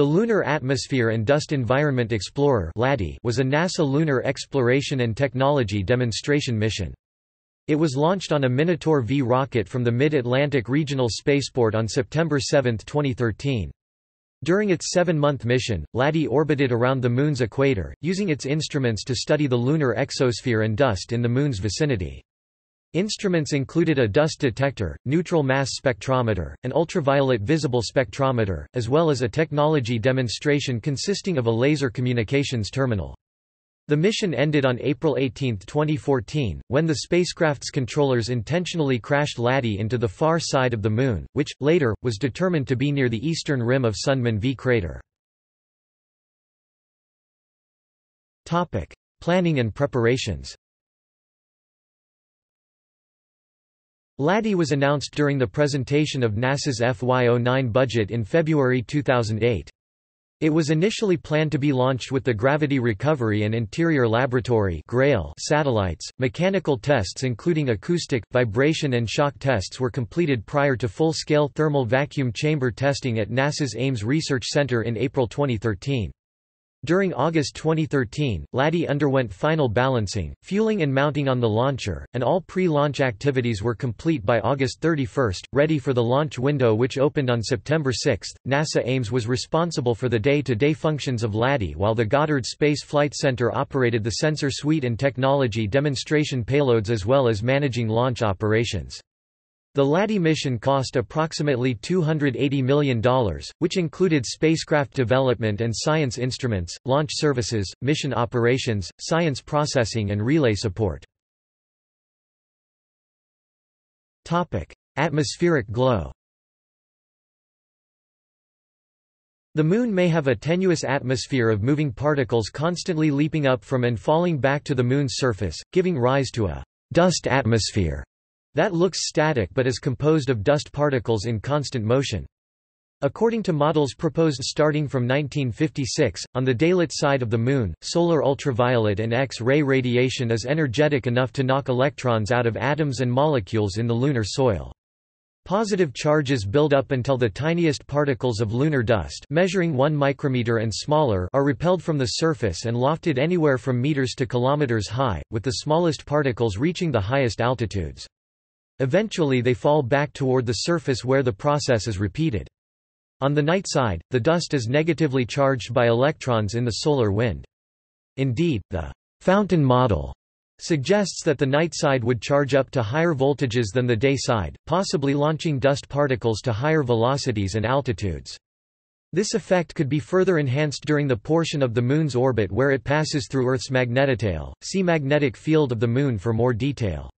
The Lunar Atmosphere and Dust Environment Explorer was a NASA lunar exploration and technology demonstration mission. It was launched on a Minotaur V rocket from the Mid-Atlantic Regional Spaceport on September 7, 2013. During its seven-month mission, LADEE orbited around the Moon's equator, using its instruments to study the lunar exosphere and dust in the Moon's vicinity. Instruments included a dust detector, neutral mass spectrometer, an ultraviolet visible spectrometer, as well as a technology demonstration consisting of a laser communications terminal. The mission ended on April 18, 2014, when the spacecraft's controllers intentionally crashed LADEE into the far side of the Moon, which, later, was determined to be near the eastern rim of Sundman V crater. Planning and preparations LADEE was announced during the presentation of NASA's FY09 budget in February 2008. It was initially planned to be launched with the Gravity Recovery and Interior Laboratory satellites. Mechanical tests including acoustic, vibration and shock tests were completed prior to full-scale thermal vacuum chamber testing at NASA's Ames Research Center in April 2013. During August 2013, LADEE underwent final balancing, fueling and mounting on the launcher, and all pre-launch activities were complete by August 31, ready for the launch window which opened on September 6. NASA Ames was responsible for the day-to-day -day functions of LADEE while the Goddard Space Flight Center operated the sensor suite and technology demonstration payloads as well as managing launch operations. The LADEE mission cost approximately $280 million, which included spacecraft development and science instruments, launch services, mission operations, science processing and relay support. Atmospheric glow The Moon may have a tenuous atmosphere of moving particles constantly leaping up from and falling back to the Moon's surface, giving rise to a dust atmosphere that looks static but is composed of dust particles in constant motion. According to models proposed starting from 1956, on the daylit side of the Moon, solar ultraviolet and X-ray radiation is energetic enough to knock electrons out of atoms and molecules in the lunar soil. Positive charges build up until the tiniest particles of lunar dust measuring 1 micrometer and smaller are repelled from the surface and lofted anywhere from meters to kilometers high, with the smallest particles reaching the highest altitudes. Eventually they fall back toward the surface where the process is repeated. On the night side, the dust is negatively charged by electrons in the solar wind. Indeed, the fountain model suggests that the night side would charge up to higher voltages than the day side, possibly launching dust particles to higher velocities and altitudes. This effect could be further enhanced during the portion of the Moon's orbit where it passes through Earth's magnetotail. See magnetic field of the Moon for more detail.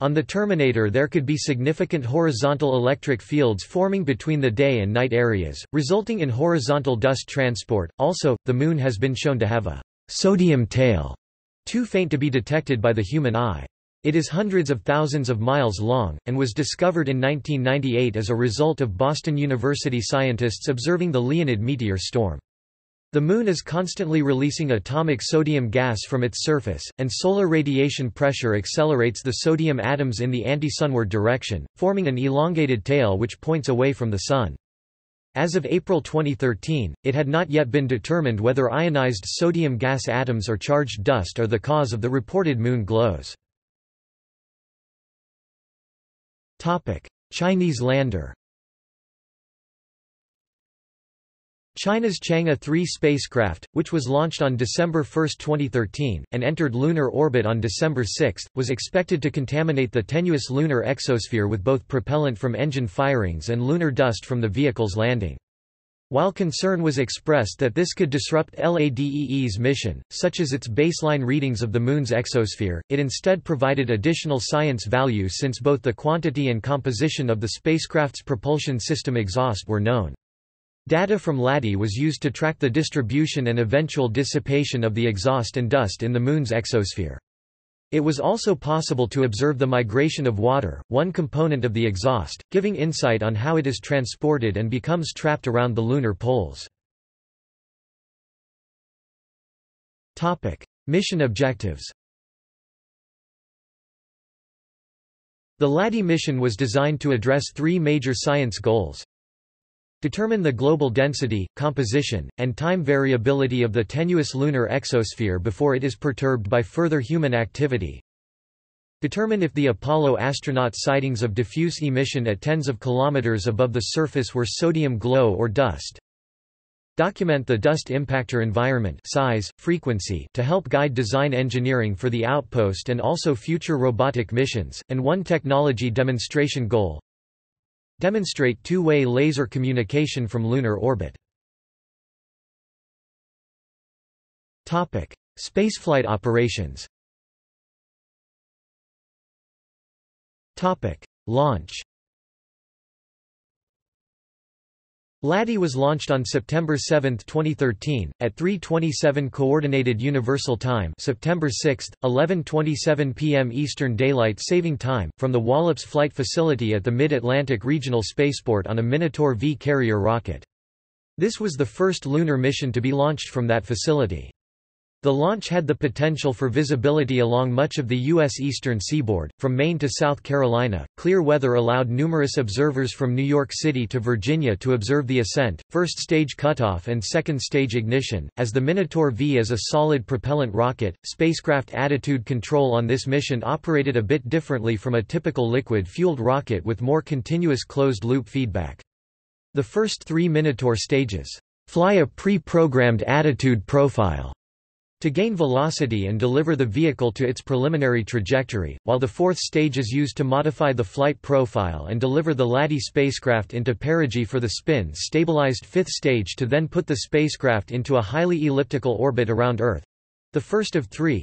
On the terminator there could be significant horizontal electric fields forming between the day and night areas, resulting in horizontal dust transport. Also, the Moon has been shown to have a sodium tail, too faint to be detected by the human eye. It is hundreds of thousands of miles long, and was discovered in 1998 as a result of Boston University scientists observing the Leonid meteor storm. The Moon is constantly releasing atomic sodium gas from its surface, and solar radiation pressure accelerates the sodium atoms in the anti-sunward direction, forming an elongated tail which points away from the Sun. As of April 2013, it had not yet been determined whether ionized sodium gas atoms or charged dust are the cause of the reported Moon glows. Chinese lander China's Chang'e 3 spacecraft, which was launched on December 1, 2013, and entered lunar orbit on December 6, was expected to contaminate the tenuous lunar exosphere with both propellant from engine firings and lunar dust from the vehicle's landing. While concern was expressed that this could disrupt LADEE's mission, such as its baseline readings of the Moon's exosphere, it instead provided additional science value since both the quantity and composition of the spacecraft's propulsion system exhaust were known. Data from LADEE was used to track the distribution and eventual dissipation of the exhaust and dust in the Moon's exosphere. It was also possible to observe the migration of water, one component of the exhaust, giving insight on how it is transported and becomes trapped around the lunar poles. Mission objectives The LADEE mission was designed to address three major science goals. Determine the global density, composition, and time variability of the tenuous lunar exosphere before it is perturbed by further human activity. Determine if the Apollo astronaut sightings of diffuse emission at tens of kilometers above the surface were sodium glow or dust. Document the dust impactor environment size, frequency to help guide design engineering for the outpost and also future robotic missions, and one technology demonstration goal. Demonstrate two-way laser communication from lunar orbit. Spaceflight operations Launch LADEE was launched on September 7, 2013, at 3:27 Coordinated Universal Time, September 6, 11:27 p.m. Eastern Daylight Saving Time, from the Wallops Flight Facility at the Mid-Atlantic Regional Spaceport on a Minotaur V carrier rocket. This was the first lunar mission to be launched from that facility. The launch had the potential for visibility along much of the U.S. eastern seaboard, from Maine to South Carolina. Clear weather allowed numerous observers from New York City to Virginia to observe the ascent, first stage cutoff, and second stage ignition. As the Minotaur V is a solid propellant rocket, spacecraft attitude control on this mission operated a bit differently from a typical liquid fueled rocket with more continuous closed loop feedback. The first three Minotaur stages fly a pre programmed attitude profile to gain velocity and deliver the vehicle to its preliminary trajectory, while the fourth stage is used to modify the flight profile and deliver the LADEE spacecraft into perigee for the spin-stabilized fifth stage to then put the spacecraft into a highly elliptical orbit around Earth—the first of three,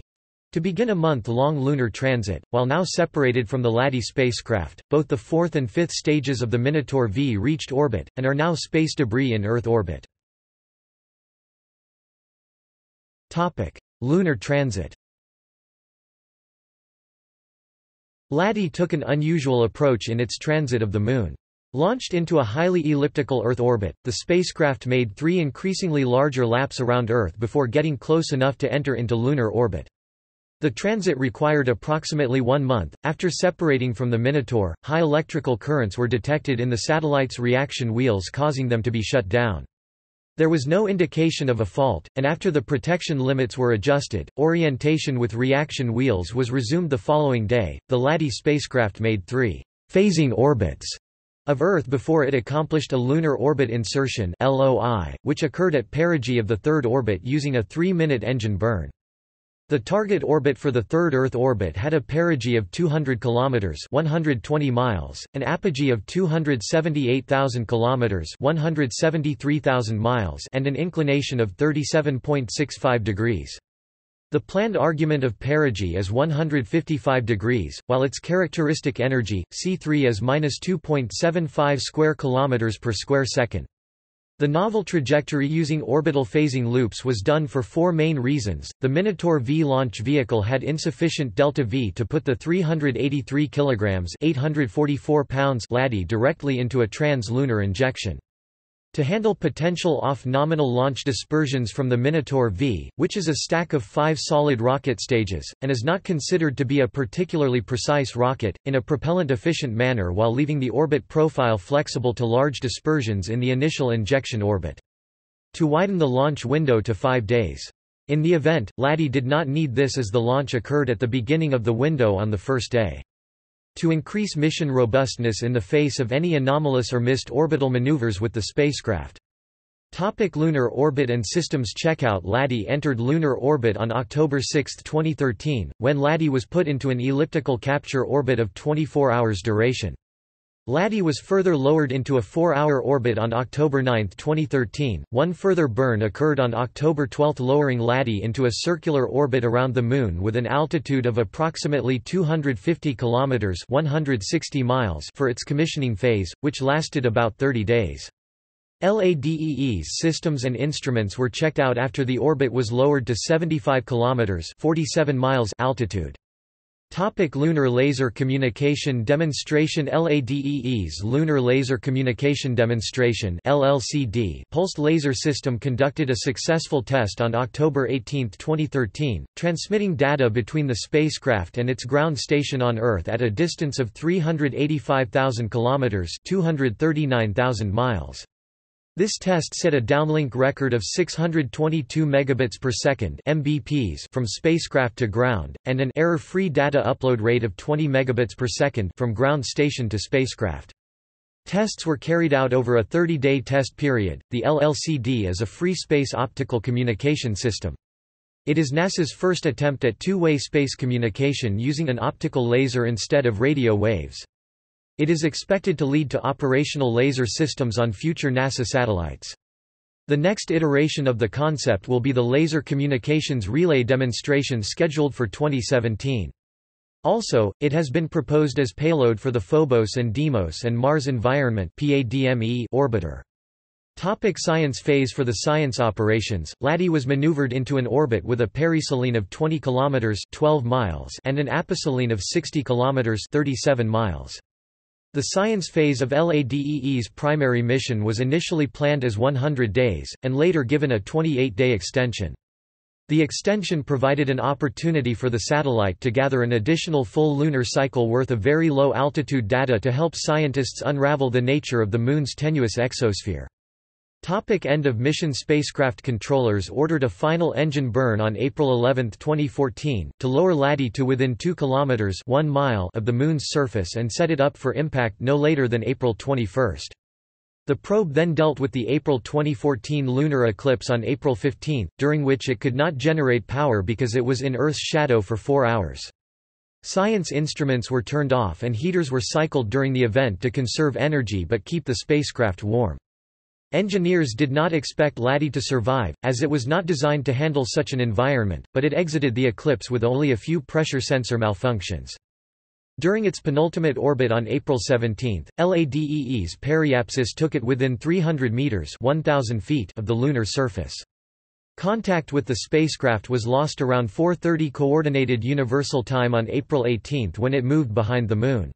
to begin a month-long lunar transit, while now separated from the LADEE spacecraft, both the fourth and fifth stages of the Minotaur V reached orbit, and are now space debris in Earth orbit. Lunar transit LADEE took an unusual approach in its transit of the Moon. Launched into a highly elliptical Earth orbit, the spacecraft made three increasingly larger laps around Earth before getting close enough to enter into lunar orbit. The transit required approximately one month. After separating from the Minotaur, high electrical currents were detected in the satellite's reaction wheels causing them to be shut down. There was no indication of a fault, and after the protection limits were adjusted, orientation with reaction wheels was resumed the following day. The LADEE spacecraft made three phasing orbits of Earth before it accomplished a lunar orbit insertion (LOI), which occurred at perigee of the third orbit using a 3-minute engine burn. The target orbit for the third Earth orbit had a perigee of 200 km 120 miles, an apogee of 278,000 km 173,000 miles and an inclination of 37.65 degrees. The planned argument of perigee is 155 degrees, while its characteristic energy, C3 is 2.75 square kilometers per square second. The novel trajectory using orbital phasing loops was done for four main reasons. The Minotaur V launch vehicle had insufficient delta V to put the 383 kg (844 pounds) LADEE directly into a trans-lunar injection. To handle potential off-nominal launch dispersions from the Minotaur V, which is a stack of five solid rocket stages, and is not considered to be a particularly precise rocket, in a propellant-efficient manner while leaving the orbit profile flexible to large dispersions in the initial injection orbit. To widen the launch window to five days. In the event, LADEE did not need this as the launch occurred at the beginning of the window on the first day. To increase mission robustness in the face of any anomalous or missed orbital maneuvers with the spacecraft. Topic lunar orbit and systems checkout LADEE entered lunar orbit on October 6, 2013, when LADEE was put into an elliptical capture orbit of 24 hours duration. LADEE was further lowered into a four-hour orbit on October 9, 2013. One further burn occurred on October 12 lowering LADEE into a circular orbit around the Moon with an altitude of approximately 250 km 160 miles for its commissioning phase, which lasted about 30 days. LADEE's systems and instruments were checked out after the orbit was lowered to 75 km 47 miles altitude. Topic Lunar Laser Communication Demonstration LADEE's Lunar Laser Communication Demonstration LLCD Pulsed Laser System conducted a successful test on October 18, 2013, transmitting data between the spacecraft and its ground station on Earth at a distance of 385,000 kilometers, 239,000 miles. This test set a downlink record of 622 megabits per second (mbps) from spacecraft to ground and an error-free data upload rate of 20 megabits per second from ground station to spacecraft. Tests were carried out over a 30-day test period. The LLCD is a free space optical communication system. It is NASA's first attempt at two-way space communication using an optical laser instead of radio waves. It is expected to lead to operational laser systems on future NASA satellites. The next iteration of the concept will be the Laser Communications Relay demonstration scheduled for 2017. Also, it has been proposed as payload for the Phobos and Deimos and Mars Environment orbiter. Topic science phase For the science operations, LADEE was maneuvered into an orbit with a periselene of 20 km 12 miles and an aposelene of 60 km 37 miles. The science phase of LADEE's primary mission was initially planned as 100 days, and later given a 28-day extension. The extension provided an opportunity for the satellite to gather an additional full lunar cycle worth of very low-altitude data to help scientists unravel the nature of the Moon's tenuous exosphere. Topic end of mission Spacecraft controllers ordered a final engine burn on April 11, 2014, to lower LADEE to within 2 km 1 mile of the Moon's surface and set it up for impact no later than April 21. The probe then dealt with the April 2014 lunar eclipse on April 15, during which it could not generate power because it was in Earth's shadow for four hours. Science instruments were turned off and heaters were cycled during the event to conserve energy but keep the spacecraft warm. Engineers did not expect LADEE to survive, as it was not designed to handle such an environment, but it exited the eclipse with only a few pressure sensor malfunctions. During its penultimate orbit on April 17, LADEE's periapsis took it within 300 meters (1000 feet) of the lunar surface. Contact with the spacecraft was lost around 4:30 coordinated universal time on April 18 when it moved behind the moon.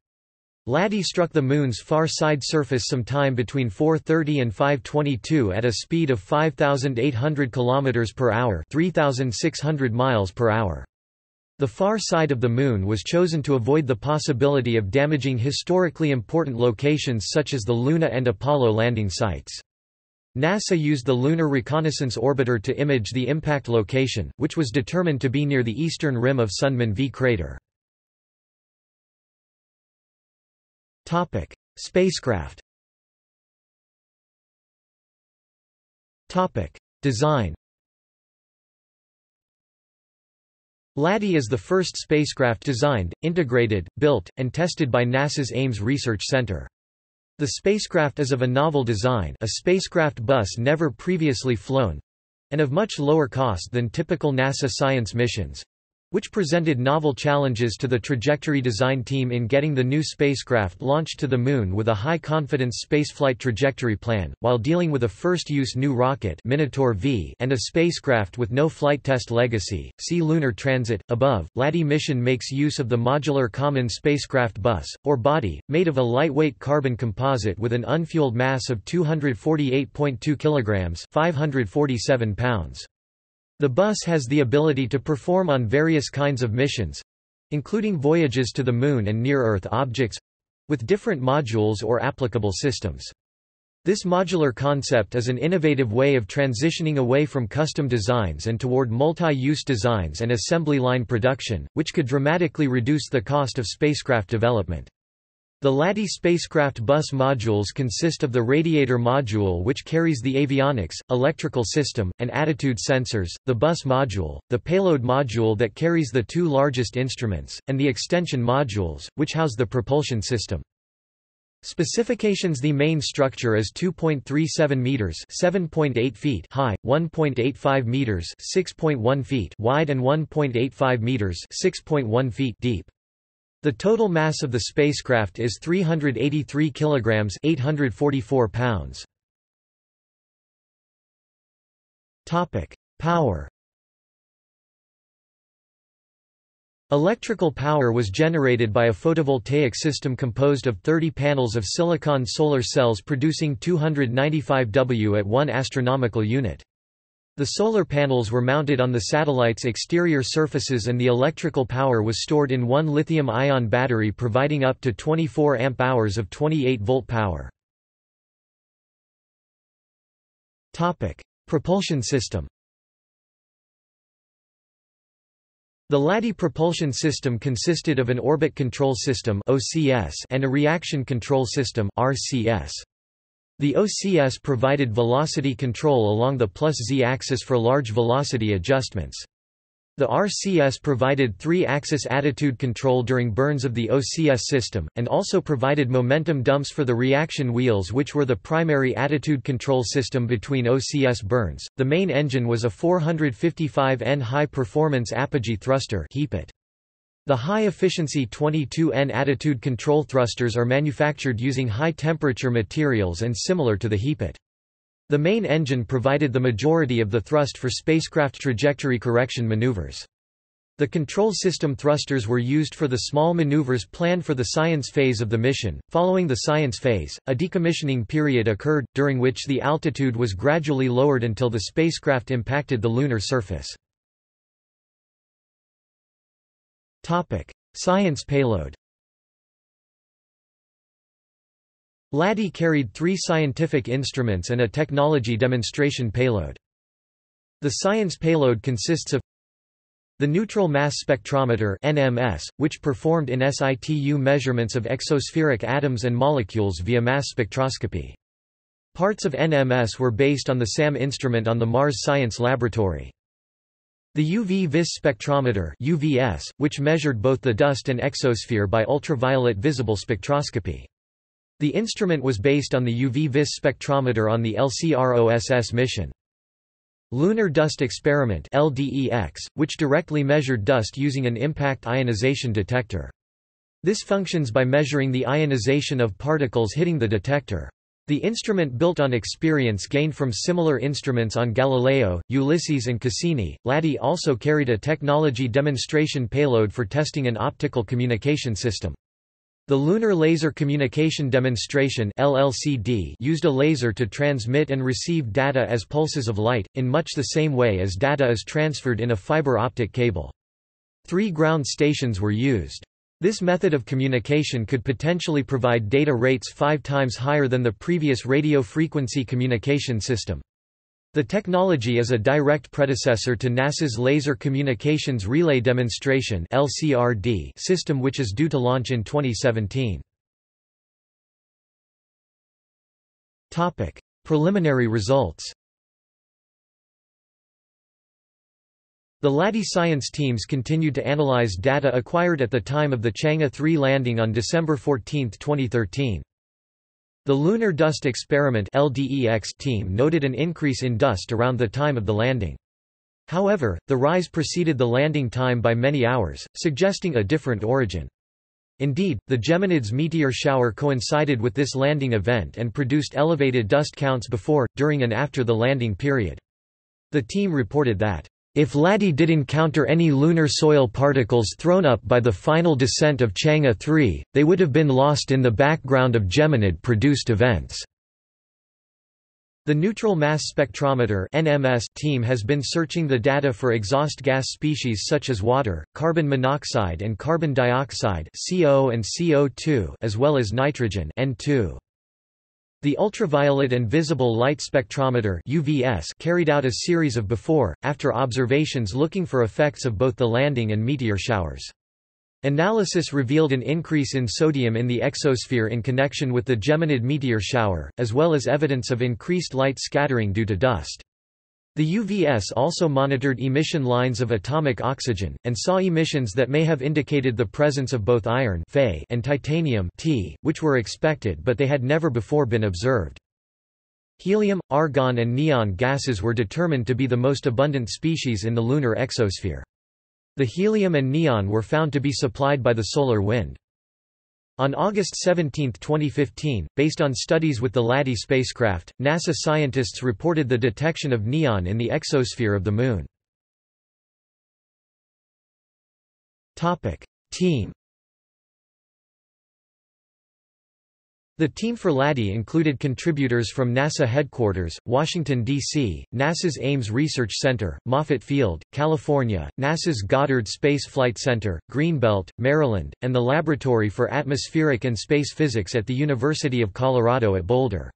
LADEE struck the Moon's far side surface sometime between 4:30 and 5:22 at a speed of 5,800 km per hour, 3,600 miles per hour. The far side of the Moon was chosen to avoid the possibility of damaging historically important locations such as the Luna and Apollo landing sites. NASA used the Lunar Reconnaissance Orbiter to image the impact location, which was determined to be near the eastern rim of Sundman V crater. Topic: Spacecraft. Topic: Design. LADEE is the first spacecraft designed, integrated, built, and tested by NASA's Ames Research Center. The spacecraft is of a novel design a spacecraft bus never previously flown—and of much lower cost than typical NASA science missions, which presented novel challenges to the trajectory design team in getting the new spacecraft launched to the Moon with a high-confidence spaceflight trajectory plan, while dealing with a first-use new rocket Minotaur V and a spacecraft with no flight test legacy. See Lunar Transit. Above, LADEE mission makes use of the Modular Common Spacecraft Bus, or body, made of a lightweight carbon composite with an unfueled mass of 248.2 kg 547 pounds. The bus has the ability to perform on various kinds of missions including voyages to the Moon and near-Earth objects with different modules or applicable systems. This modular concept is an innovative way of transitioning away from custom designs and toward multi-use designs and assembly line production, which could dramatically reduce the cost of spacecraft development. The LADEE spacecraft bus modules consist of the radiator module which carries the avionics, electrical system, and attitude sensors, the bus module, the payload module that carries the two largest instruments, and the extension modules, which house the propulsion system. Specifications The main structure is 2.37 meters, 7.8 feet high, 1.85 meters, 6.1 feet wide and 1.85 meters, 6.1 feet deep. The total mass of the spacecraft is 383 kilograms, 844 pounds. Topic: Power. Electrical power was generated by a photovoltaic system composed of 30 panels of silicon solar cells producing 295 W at 1 astronomical unit. The solar panels were mounted on the satellite's exterior surfaces and the electrical power was stored in one lithium-ion battery providing up to 24 amp-hours of 28-volt power. Propulsion system The LADEE propulsion system consisted of an orbit control system and a reaction control system RCS. The OCS provided velocity control along the plus z-axis for large velocity adjustments. The RCS provided three-axis attitude control during burns of the OCS system, and also provided momentum dumps for the reaction wheels which were the primary attitude control system between OCS burns. The main engine was a 455N high-performance apogee thruster The high-efficiency 22N attitude control thrusters are manufactured using high-temperature materials and similar to the HiPAT. The main engine provided the majority of the thrust for spacecraft trajectory correction maneuvers. The control system thrusters were used for the small maneuvers planned for the science phase of the mission. Following the science phase, a decommissioning period occurred, during which the altitude was gradually lowered until the spacecraft impacted the lunar surface. Science payload. LADEE carried three scientific instruments and a technology demonstration payload. The science payload consists of the Neutral Mass Spectrometer NMS, which performed in situ measurements of exospheric atoms and molecules via mass spectroscopy. Parts of NMS were based on the SAM instrument on the Mars Science Laboratory. The UV-vis spectrometer UVS, which measured both the dust and exosphere by ultraviolet visible spectroscopy. The instrument was based on the UV-vis spectrometer on the LCROSS mission. Lunar Dust Experiment LDEX, which directly measured dust using an impact ionization detector. This functions by measuring the ionization of particles hitting the detector. The instrument built on experience gained from similar instruments on Galileo, Ulysses and Cassini. LADEE also carried a technology demonstration payload for testing an optical communication system. The Lunar Laser Communication Demonstration LLCD used a laser to transmit and receive data as pulses of light, in much the same way as data is transferred in a fiber optic cable. Three ground stations were used. This method of communication could potentially provide data rates five times higher than the previous radio frequency communication system. The technology is a direct predecessor to NASA's Laser Communications Relay Demonstration LCRD system which is due to launch in 2017. Preliminary results The LADEE science teams continued to analyze data acquired at the time of the Chang'e 3 landing on December 14, 2013. The Lunar Dust Experiment team noted an increase in dust around the time of the landing. However, the rise preceded the landing time by many hours, suggesting a different origin. Indeed, the Geminids meteor shower coincided with this landing event and produced elevated dust counts before, during and after the landing period. The team reported that if LADEE did encounter any lunar soil particles thrown up by the final descent of Chang'e 3, they would have been lost in the background of Geminid-produced events. The Neutral Mass Spectrometer (NMS) team has been searching the data for exhaust gas species such as water, carbon monoxide and carbon dioxide (CO and CO2), as well as nitrogen (N2). The ultraviolet and visible light spectrometer UVS carried out a series of before, after observations looking for effects of both the landing and meteor showers. Analysis revealed an increase in sodium in the exosphere in connection with the Geminid meteor shower, as well as evidence of increased light scattering due to dust. The UVS also monitored emission lines of atomic oxygen, and saw emissions that may have indicated the presence of both iron and titanium which were expected but they had never before been observed. Helium, argon and neon gases were determined to be the most abundant species in the lunar exosphere. The helium and neon were found to be supplied by the solar wind. On August 17, 2015, based on studies with the LADEE spacecraft, NASA scientists reported the detection of neon in the exosphere of the Moon. Team The team for LADEE included contributors from NASA headquarters, Washington, D.C., NASA's Ames Research Center, Moffett Field, California, NASA's Goddard Space Flight Center, Greenbelt, Maryland, and the Laboratory for Atmospheric and Space Physics at the University of Colorado at Boulder.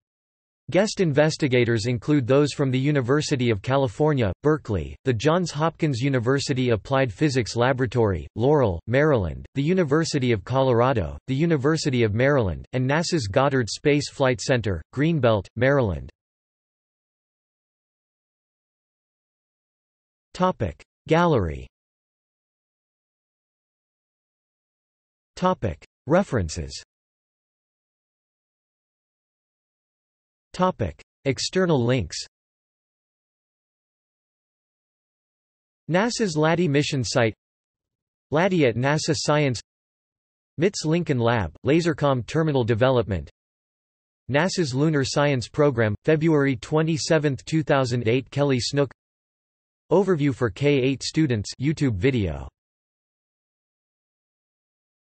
Guest investigators include those from the University of California, Berkeley, the Johns Hopkins University Applied Physics Laboratory, Laurel, Maryland, the University of Colorado, the University of Maryland, and NASA's Goddard Space Flight Center, Greenbelt, Maryland. Gallery References External links NASA's LADEE mission site LADEE at NASA Science MIT's Lincoln Lab, Lasercom Terminal Development NASA's Lunar Science Program, February 27, 2008 Kelly Snook Overview for K-8 students YouTube video